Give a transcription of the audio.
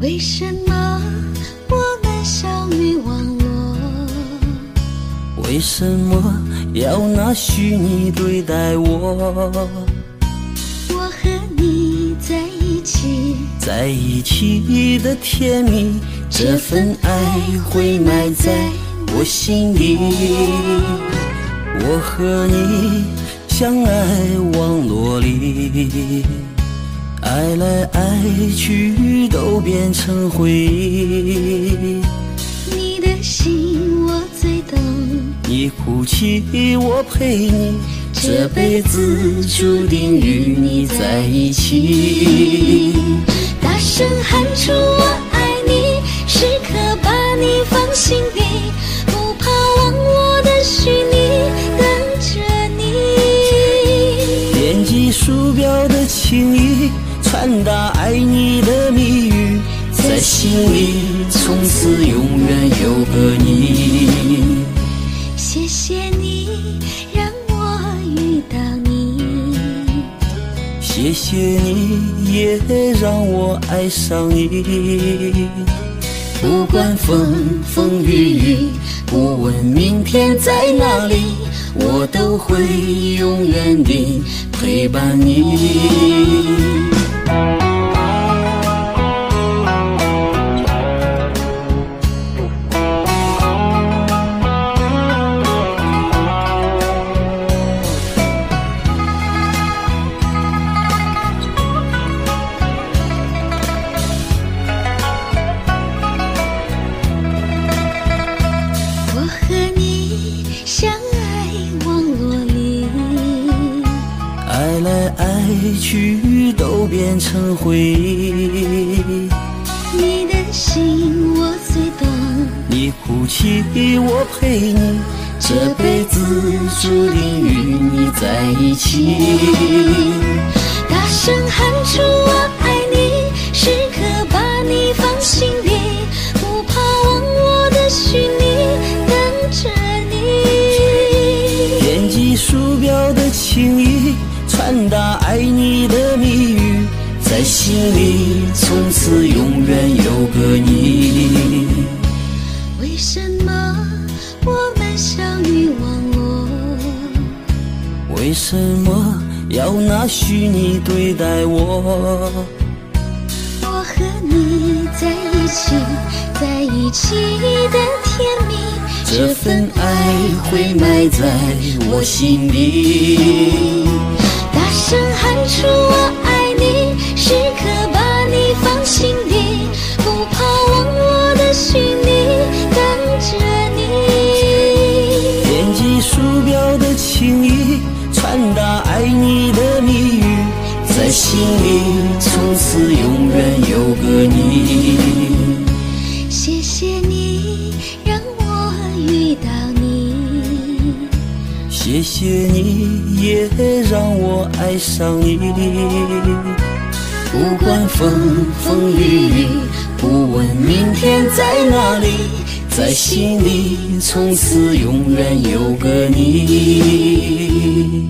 为什么我们相遇网络？为什么要拿虚拟对待我？我和你在一起在一起的甜蜜这份爱会埋在我心底我和你相爱网络里。爱来爱去都变成回忆。你的心我最懂，你哭泣我陪你，这辈子注定与你在一起。大声喊出我爱你，时刻把你放心底，不怕忘我的虚拟，等着你。点击鼠标的情意，传达爱你的蜜语，在心里从此永远有个你。谢谢你让我遇到你，谢谢你也让我爱上你。不管风风雨雨，不问明天在哪里，我都会永远地陪伴你。我和你相爱网络里，爱来爱去都变成回忆。你的心我最懂，你哭泣我陪你，这辈子注定与你在一起。大声心里从此永远有个你。为什么我们相遇网络？为什么要拿虚拟对待我？我和你在一起，在一起的甜蜜，这份爱会埋在我心里。大声喊出爱你的密语，在心里从此永远有个你。谢谢你让我遇到你，谢谢你也让我爱上你。不管风风雨雨，不问明天在哪里，在心里从此永远有个你。